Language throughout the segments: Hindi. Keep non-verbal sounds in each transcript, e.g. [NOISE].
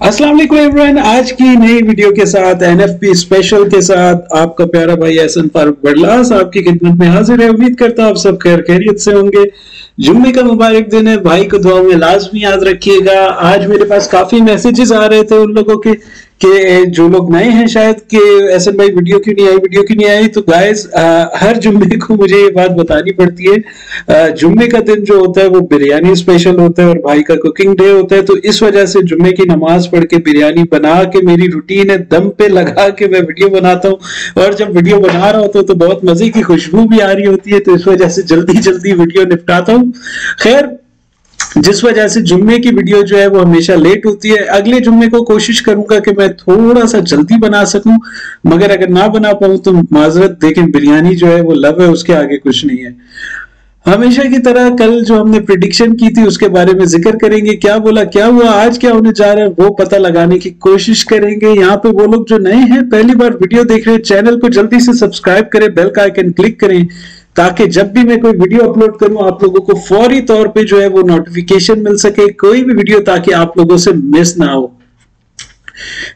अस्सलाम वालेकुम आज की नई वीडियो के साथ एनएफपी स्पेशल के साथ आपका प्यारा भाई एहसन फारूक बडलास आपकी खिदमत में हाजिर है। उम्मीद करता हूँ आप सब खैर खैरियत से होंगे। जुम्मे का मुबारक दिन है। भाई को दुआ में लाजमी याद रखिएगा। आज मेरे पास काफ़ी मैसेजेस आ रहे थे उन लोगों के। कि जो लोग नए हैं शायद कि एस भाई वीडियो क्यों नहीं आई, वीडियो क्यों नहीं आई? तो गाइस हर जुम्मे को मुझे ये बात बतानी पड़ती है। जुम्मे का दिन जो होता है वो बिरयानी स्पेशल होता है और भाई का कुकिंग डे होता है। तो इस वजह से जुम्मे की नमाज़ पढ़ के बिरयानी बना के मेरी रूटीन है। दम पे लगा के मैं वीडियो बनाता हूँ। और जब वीडियो बना रहा होता हूँ तो बहुत मज़े की खुशबू भी आ रही होती है। तो इस वजह से जल्दी जल्दी वीडियो निपटाता हूँ। खैर जिस वजह से जुम्मे की वीडियो जो है वो हमेशा लेट होती है। अगले जुम्मे को कोशिश करूँगा कि मैं थोड़ा सा जल्दी बना सकूँ, मगर अगर ना बना पाऊँ तो माजरत देखें, बिरयानी जो है वो लव है, उसके आगे कुछ नहीं है। हमेशा की तरह कल जो हमने प्रिडिक्शन की थी, उसके बारे में ज़िक्र करेंगे। क्या बोला, क्या हुआ, आज क्या होने जा रहा है, वो पता लगाने की कोशिश करेंगे। यहाँ पे वो लोग जो नए हैं, पहली बार वीडियो देख रहे हैं, चैनल को जल्दी से सब्सक्राइब करें बेल का आइकन क्लिक करें। ताकि जब भी मैं कोई वीडियो अपलोड करूँ, आप लोगों को फौरी तौर पे जो है वो नोटिफिकेशन मिल सके, कोई भी वीडियो ताकि आप लोगों से मिस ना हो।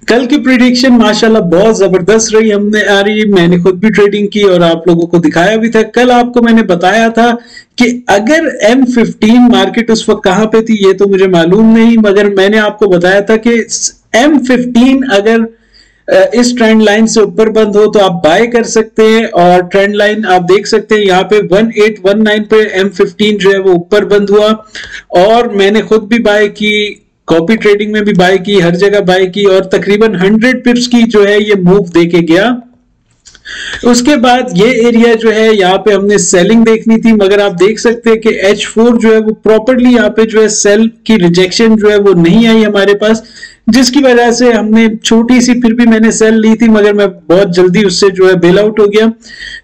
कल की प्रिडिक्शन माशाल्लाह बहुत ज़बरदस्त रही हमने आ रही मैंने खुद भी ट्रेडिंग की और आप लोगों को दिखाया भी था। कल आपको मैंने बताया था कि अगर M15 मार्केट उस वक्त कहाँ पे थी, ये तो मुझे मालूम नहीं, मगर मैंने आपको बताया था कि M15 अगर इस ट्रेंड लाइन से ऊपर बंद हो तो आप बाय कर सकते हैं और ट्रेंड लाइन आप देख सकते हैं यहाँ पे 1819 पे M15 जो है वो ऊपर बंद हुआ और मैंने खुद भी बाय की कॉपी ट्रेडिंग में भी बाय की, हर जगह बाय की और तकरीबन 100 पिप्स की जो है ये मूव देके गया। उसके बाद ये एरिया जो है यहाँ पे हमने सेलिंग देखनी थी, मगर आप देख सकते हैं कि H4 जो है वो प्रॉपरली यहाँ पे जो है सेल की रिजेक्शन जो है वो नहीं आई हमारे पास। जिसकी वजह से हमने छोटी सी फिर भी मैंने सेल ली थी मगर मैं बहुत जल्दी उससे जो है बेल आउट हो गया।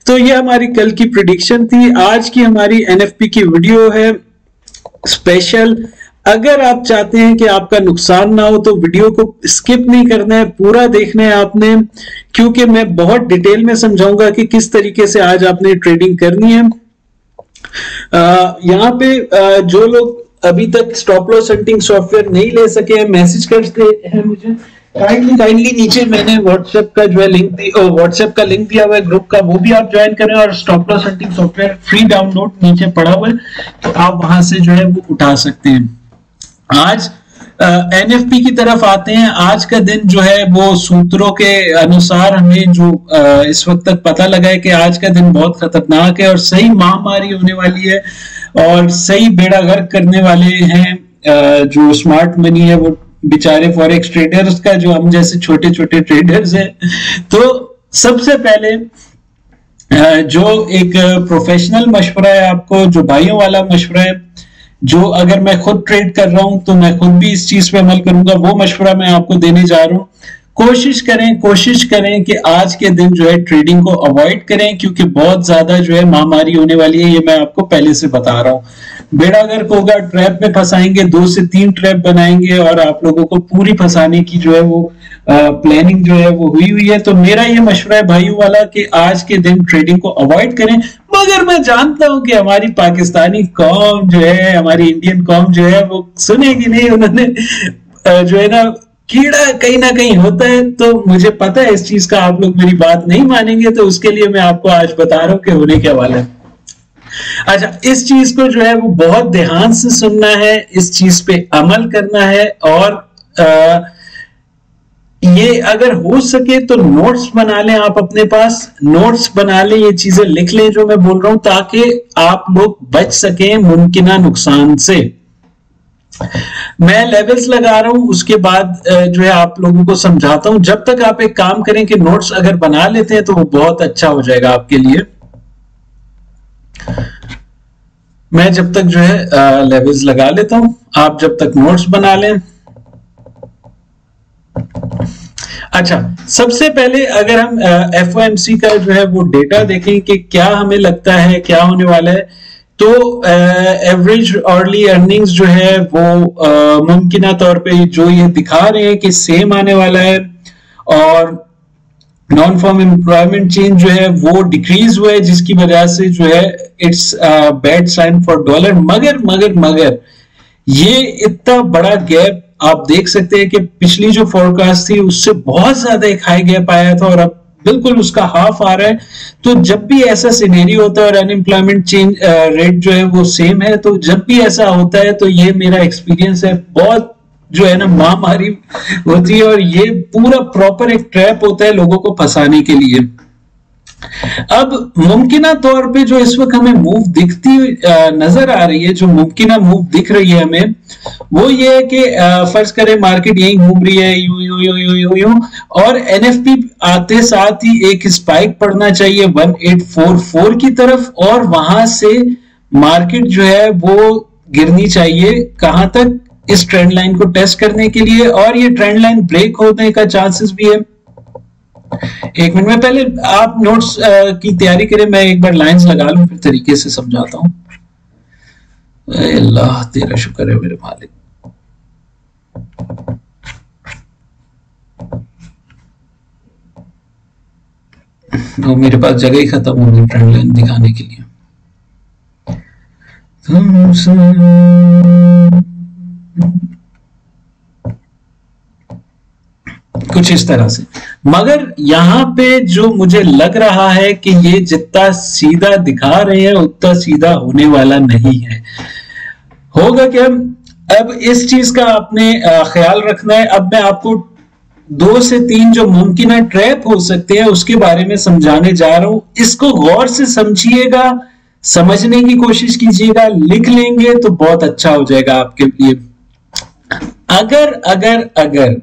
तो ये हमारी कल की प्रिडिक्शन थी। आज की हमारी एनएफपी की वीडियो है स्पेशल अगर आप चाहते हैं कि आपका नुकसान ना हो तो वीडियो को स्किप नहीं करना है पूरा देखना है आपने क्योंकि मैं बहुत डिटेल में समझाऊँगा कि किस तरीके से आज आपने ट्रेडिंग करनी है। यहाँ पे आ, जो लोग अभी तक स्टॉप लॉस हंटिंग सॉफ्टवेयर नहीं ले सके हैं मैसेज करते हैं मुझे। काइंडली काइंडली नीचे मैंने व्हाट्सएप का जो है लिंक व्हाट्सएप का लिंक दिया हुआ है ग्रुप का, वो भी आप ज्वाइन करें और stop loss hunting software free download नीचे पड़ा हुआ है तो आप वहाँ से जो है वो उठा सकते हैं। आज एनएफपी की तरफ़ आते हैं। आज का दिन जो है वो सूत्रों के अनुसार हमें जो आ, इस वक्त तक पता लगा है कि आज का दिन बहुत खतरनाक है और सही महामारी होने वाली है और सही बेड़ा गर्क करने वाले हैं जो स्मार्ट मनी है वो बेचारे फॉरेक्स ट्रेडर्स का जो हम जैसे छोटे छोटे ट्रेडर्स हैं। तो सबसे पहले जो एक प्रोफेशनल मशवरा है आपको जो भाइयों वाला मशवरा है जो अगर मैं खुद ट्रेड कर रहा हूँ तो मैं खुद भी इस चीज़ पे अमल करूँगा। वो मशवरा मैं आपको देने जा रहा हूँ। कोशिश करें कोशिश करें कि आज के दिन जो है ट्रेडिंग को अवॉइड करें, क्योंकि बहुत ज़्यादा जो है महामारी होने वाली है, ये मैं आपको पहले से बता रहा हूँ। बेड़ा अगर होगा ट्रैप में फंसाएँगे, दो से तीन ट्रैप बनाएँगे और आप लोगों को पूरी फंसाने की जो है वो प्लानिंग जो है वो हुई हुई है तो मेरा ये मशवरा है भाइयों वाला कि आज के दिन ट्रेडिंग को अवॉइड करें। मगर मैं जानता हूँ कि हमारी पाकिस्तानी कौम जो है, हमारी इंडियन कौम जो है, वो सुनेगी नहीं, उन्होंने जो है ना, कीड़ा कहीं ना कहीं होता है तो मुझे पता है इस चीज़ का आप लोग मेरी बात नहीं मानेंगे तो उसके लिए मैं आपको आज बता रहा हूँ कि होने के वाले अच्छा इस चीज़ को जो है वो बहुत ध्यान से सुनना है इस चीज़ पे अमल करना है और आ, ये अगर हो सके तो नोट्स बना लें आप अपने पास नोट्स बना लें ये चीज़ें लिख लें जो मैं बोल रहा हूँ ताकि आप लोग बच सकें मुमकिन नुकसान से। मैं लेवल्स लगा रहा हूँ उसके बाद जो है आप लोगों को समझाता हूँ। जब तक आप एक काम करें कि नोट्स अगर बना लेते हैं तो वो बहुत अच्छा हो जाएगा आपके लिए। मैं जब तक जो है लेवल्स लगा लेता हूँ, आप जब तक नोट्स बना लें। अच्छा सबसे पहले अगर हम एफओएमसी का जो है वो डेटा देखें कि क्या हमें लगता है, क्या होने वाला है तो एवरेज अर्ली अर्निंग्स जो है वो मुमकिन तौर पे जो ये दिखा रहे हैं कि सेम आने वाला है, और नॉन फॉर्म एम्प्लॉयमेंट चेंज जो है, वो डिक्रीज हुआ है, जिसकी वजह से जो है it's bad sign for dollar मगर मगर मगर, ये इतना बड़ा गैप आप देख सकते हैं कि पिछली जो फोरकास्ट थी, उससे बहुत ज़्यादा एक हाई गैप आया था और अब बिल्कुल उसका हाफ़ आ रहा है। तो जब भी ऐसा सिनेरी होता है और अनएम्प्लॉयमेंट चेंज रेट जो है, वो सेम है तो जब भी ऐसा होता है तो ये मेरा एक्सपीरियंस है, बहुत जो है ना महामारी होती है और ये पूरा प्रॉपर एक ट्रैप होता है लोगों को फंसाने के लिए। अब मुमकिन तौर पे जो इस वक्त हमें मूव दिखती नज़र आ रही है, जो मुमकिन मूव दिख रही है हमें, वो ये है कि फ़र्ज़ करें मार्केट यही घूम रही है, you you you you you you, और एनएफपी आते साथ ही एक स्पाइक पड़ना चाहिए 1844 की तरफ़ और वहाँ से मार्केट जो है वो गिरनी चाहिए। कहाँ तक? इस ट्रेंड लाइन को टेस्ट करने के लिए और ये ट्रेंड लाइन ब्रेक होने का चांसेस भी है। एक मिनट, में पहले आप नोट्स की तैयारी करें, मैं एक बार लाइंस लगा लूँ, फिर तरीके से समझाता हूँ। अल्लाह, तेरा शुक्र है मेरे मालिक। तो मेरे पास जगह ही खत्म हो गई ट्रेंड लाइन दिखाने के लिए। कुछ इस तरह से। मगर यहाँ पे जो मुझे लग रहा है कि ये जितना सीधा दिखा रहे हैं, उतना सीधा होने वाला नहीं है। होगा क्या? अब इस चीज़ का आपने ख्याल रखना है। अब मैं आपको दो से तीन जो मुमकिन है, ट्रैप हो सकते हैं, उसके बारे में समझाने जा रहा हूँ। इसको गौर से समझिएगा, समझने की कोशिश कीजिएगा, लिख लेंगे तो बहुत अच्छा हो जाएगा आपके लिए। अगर अगर अगर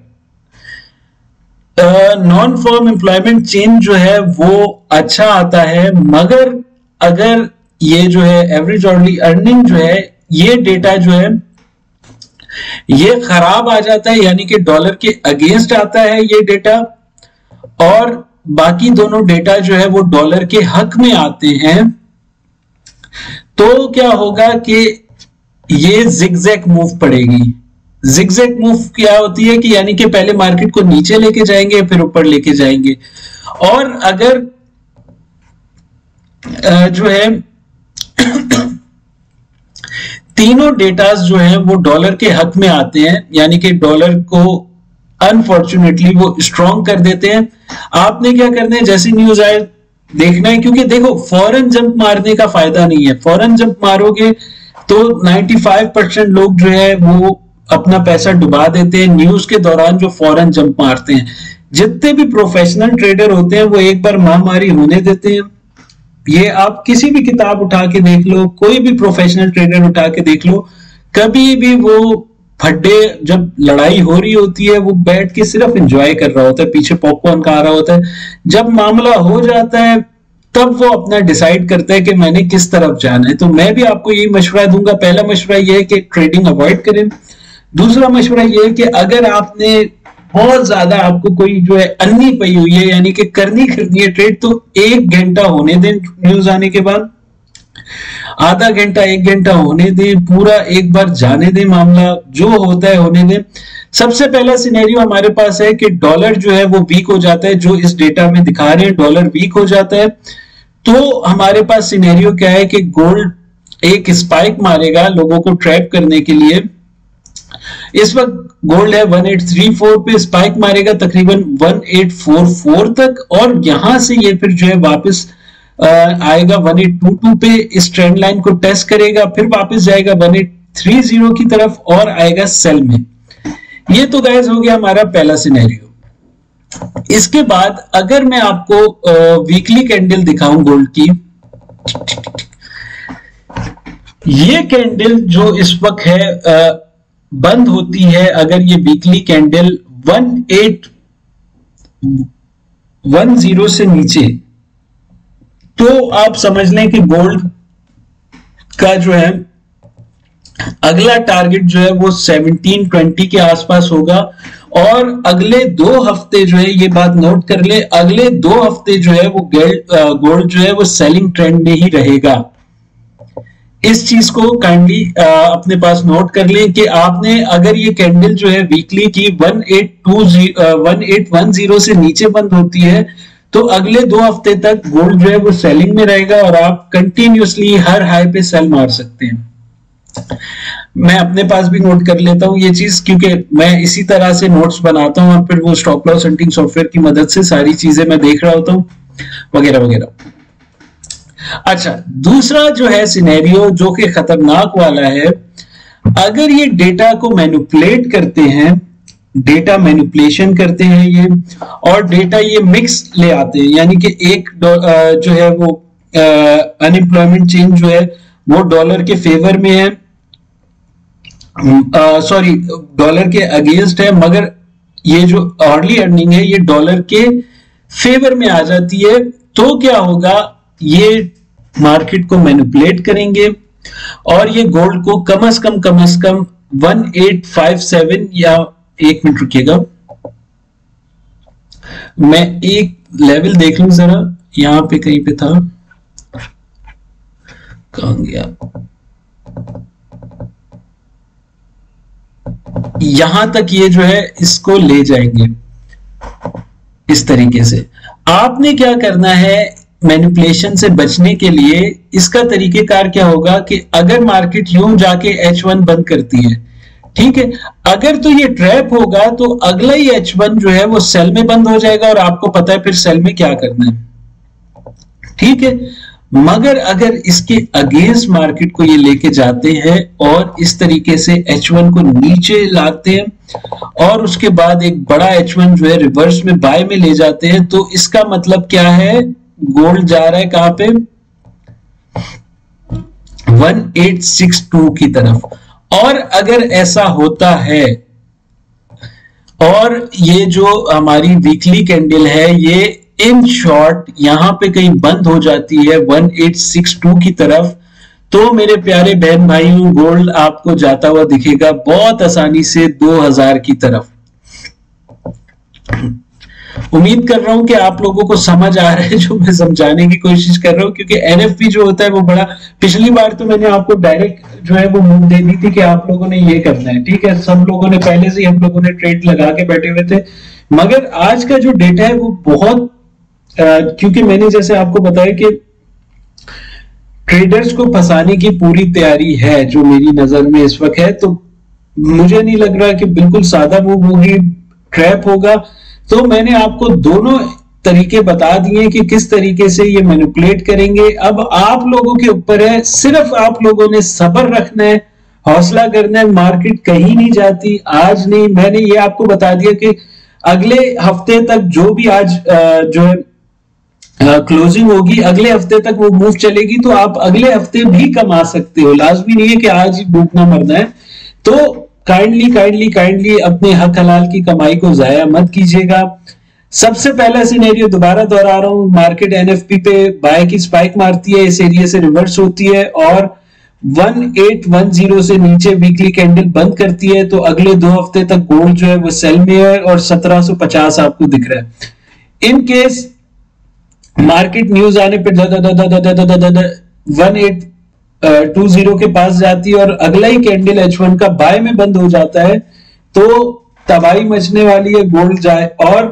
नॉन फॉर्म एम्प्लॉयमेंट चेंज जो है वो अच्छा आता है, मगर अगर ये जो है एवरेज ऑर्डली अर्निंग जो है, ये डेटा जो है, ये खराब आ जाता है, यानी कि डॉलर के अगेंस्ट आता है ये डेटा और बाकी दोनों डेटा जो है वो डॉलर के हक में आते हैं तो क्या होगा कि ये जिगजैक मूव पड़ेगी। जिगजैक मूव क्या होती है कि यानी कि पहले मार्केट को नीचे लेके जाएँगे, फिर ऊपर लेके जाएँगे। और अगर जो है, [COUGHS] तीनों डेटास जो है, वो डॉलर के हक में आते हैं। यानी कि डॉलर को अनफॉर्चुनेटली वो स्ट्रॉन्ग कर देते हैं। आपने क्या करना है? जैसी न्यूज़ आए, देखना है, क्योंकि देखो फॉरन जंप मारने का फ़ायदा नहीं है। फॉरन जंप मारोगे तो 95 परसेंट लोग जो है, वो अपना पैसा डुबा देते हैं। न्यूज़ के दौरान जो फॉरन जंप मारते हैं। जितने भी प्रोफेशनल ट्रेडर होते हैं, वो एक बार महामारी होने देते हैं। ये आप किसी भी किताब उठा के देख लो, कोई भी प्रोफेशनल ट्रेडर उठा के देख लो, कभी भी वो फड्डे जब लड़ाई हो रही होती है, वो बैठ के सिर्फ़ एंजॉय कर रहा होता है। पीछे पॉपकॉर्न खा रहा होता है। जब मामला हो जाता है, तब वो अपना डिसाइड करता है कि मैंने किस तरफ़ जाना है। तो मैं भी आपको यही मशवरा दूँगा। पहला मशवरा यह है कि ट्रेडिंग अवॉइड करें। दूसरा मशवरा यह कि अगर आपने बहुत ज़्यादा आपको कोई जो है अन्नी पई हुई है, यानी कि करनी करनी है ट्रेड तो एक घंटा होने दें न्यूज़ आने के बाद। आधा घंटा, एक घंटा होने दें, पूरा एक बार जाने दें मामला, जो होता है होने दें। सबसे पहला सिनेरियो हमारे पास है कि डॉलर जो है वो वीक हो जाता है, जो इस डेटा में दिखा रहे हैं डॉलर वीक हो जाता है। तो हमारे पास सिनेरियो क्या है कि गोल्ड एक स्पाइक मारेगा लोगों को ट्रैप करने के लिए। इस वक्त गोल्ड है 1834 पे स्पाइक मारेगा तकरीबन 1844 तक, और यहाँ से ये फिर जो है वापस आएगा 1822 पे। इस ट्रेंड लाइन को टेस्ट करेगा, फिर वापस जाएगा 1830 की तरफ़ और आएगा सेल में। ये तो गैस हो गया हमारा पहला सिनेरियो इसके बाद अगर मैं आपको वीकली कैंडल दिखाऊँ गोल्ड की, ये कैंडल जो इस वक्त है बंद होती है अगर ये weekly candle one eight one zero से नीचे तो आप समझ लें कि गोल्ड का जो है, अगला टारगेट जो है वो 1720 के आसपास होगा और अगले दो हफ़्ते जो है, ये बात नोट कर ले, अगले दो हफ़्ते जो है वो गोल्ड जो है वो सेलिंग ट्रेंड में ही रहेगा। इस चीज़ को काइंडली अपने पास नोट कर लें कि आपने अगर ये कैंडल जो है वीकली की one eight two one eight one zero से नीचे बंद होती है तो अगले दो हफ़्ते तक गोल्ड जो है वो सेलिंग में रहेगा और आप कंटिन्यूसली हर हाई पे सेल मार सकते हैं। मैं अपने पास भी नोट कर लेता हूँ ये चीज़, क्योंकि मैं इसी तरह से नोट्स बनाता हूँ और फिर वो स्टॉप लॉस हंटिंग सॉफ्टवेयर की मदद से सारी चीज़ें मैं देख रहा होता हूँ, वगैरह वगैरह। अच्छा दूसरा जो है सिनेरियो जो कि खतरनाक वाला है, अगर ये डेटा को मैनिपुलेट करते हैं डेटा मैनिपुलेशन करते हैं ये, और डेटा ये मिक्स ले आते हैं, यानी कि एक जो है वो अनएम्प्लॉयमेंट चेंज जो है, वो डॉलर के फेवर में है सॉरी डॉलर के अगेंस्ट है, मगर ये जो अर्ली अर्निंग है, ये डॉलर के फेवर में आ जाती है तो क्या होगा, ये मार्केट को मैनिपुलेट करेंगे और ये गोल्ड को कम अज कम कम अज कम 1857 या एक मिनट रुकिएगा। मैं एक लेवल देख लू जरा, यहाँ पे कहीं पे था। कहा गया? यहाँ तक ये जो है, इसको ले जाएँगे। इस तरीके से। आपने क्या करना है मैनिपुलेशन से बचने के लिए इसका तरीकेकार क्या होगा कि अगर मार्केट यूँ जाके एच वन बंद करती है, ठीक है? अगर तो ये ट्रैप होगा तो अगला ही एच वन जो है वो सेल में बंद हो जाएगा और आपको पता है फिर सेल में क्या करना है, ठीक है? मगर अगर इसके अगेंस्ट मार्केट को ये लेके जाते हैं और इस तरीके से H1 को नीचे लाते हैं और उसके बाद एक बड़ा H1 जो है रिवर्स में बाय में ले जाते हैं तो इसका मतलब क्या है? गोल्ड जा रहा है कहाँ पे? 1862 की तरफ़। और अगर ऐसा होता है, और ये जो हमारी वीकली कैंडल है, ये इन शॉर्ट यहाँ पे कहीं बंद हो जाती है 1862 की तरफ़ तो मेरे प्यारे बहन भाइयों गोल्ड आपको जाता हुआ दिखेगा बहुत आसानी से 2000 की तरफ़। उम्मीद कर रहा हूँ कि आप लोगों को समझ आ रहा है जो मैं समझाने की कोशिश कर रहा हूँ, क्योंकि एनएफपी जो होता है वो बड़ा पिछली बार तो मैंने आपको डायरेक्ट जो है वो मूव दे दी थी कि आप लोगों ने ये करना है, ठीक है? सब लोगों ने पहले से हम लोगों ने ट्रेड लगा के बैठे हुए थे। मगर आज का जो डेटा है वो बहुत क्योंकि मैंने जैसे आपको बताया कि ट्रेडर्स को फंसाने की पूरी तैयारी है जो मेरी नज़र में इस वक्त है तो मुझे नहीं लग रहा कि बिल्कुल सादा मूव होगी ट्रैप होगा। तो मैंने आपको दोनों तरीके बता दिए कि किस तरीके से ये मैनिपुलेट करेंगे। अब आप लोगों के ऊपर है, सिर्फ़ आप लोगों ने सबर रखना है, हौसला करना है मार्केट कहीं नहीं जाती, आज नहीं। मैंने ये आपको बता दिया कि अगले हफ़्ते तक जो भी आज जो है क्लोजिंग होगी, अगले हफ़्ते तक वो मूव चलेगी तो आप अगले हफ़्ते भी कमा सकते हो। लाजमी नहीं है कि आज डूबना मरना है। तो काइंडली काइंडली काइंडली अपने हक हलाल की कमाई को जाया मत कीजिएगा सबसे पहला सीनेरियो दोबारा दोहरा रहा हूँ मार्केट एनएफपी पे बाय की स्पाइक मारती है इस एरिया से रिवर्स होती है और 1810 से नीचे वीकली कैंडल बंद करती है तो अगले दो हफ़्ते तक गोल्ड जो है वो सेल में है और 1750 आपको दिख रहा है इन केस मार्केट न्यूज़ आने पे वन एट टू ज़ीरो के पास जाती है और अगला ही कैंडल एच वन का बाय में बंद हो जाता है तो तबाही मचने वाली है गोल्ड जाए और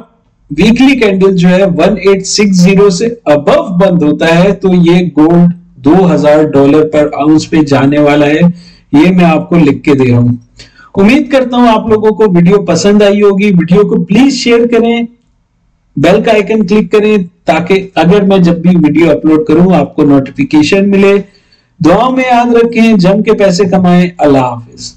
वीकली कैंडल जो है 1860 से अबव बंद होता है तो ये गोल्ड 2000 डॉलर पर आउंस पे जाने वाला है, ये मैं आपको लिख के दे रहा हूँ। उम्मीद करता हूँ आप लोगों को वीडियो पसंद आई होगी। वीडियो को प्लीज़ शेयर करें बेल का आइकन क्लिक करें, ताकि अगर मैं जब भी वीडियो अपलोड करूँ, आपको नोटिफिकेशन मिले। दुआओं में याद रखें जम के पैसे कमाएँ अल्लाह हाफिज।